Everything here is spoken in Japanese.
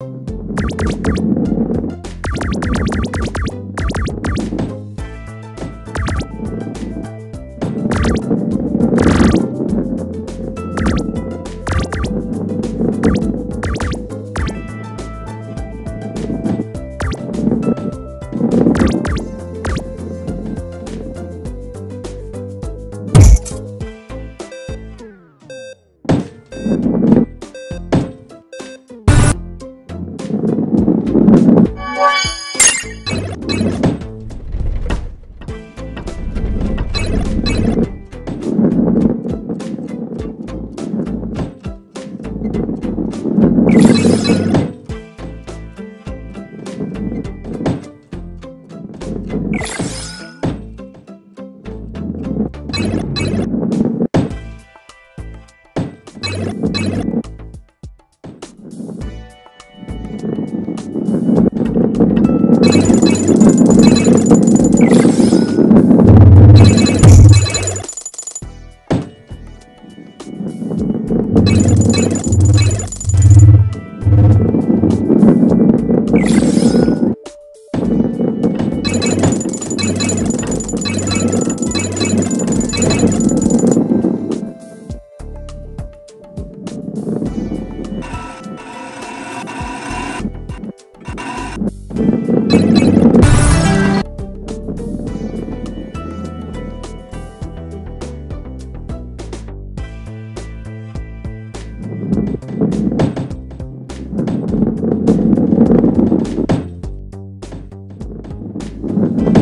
you you.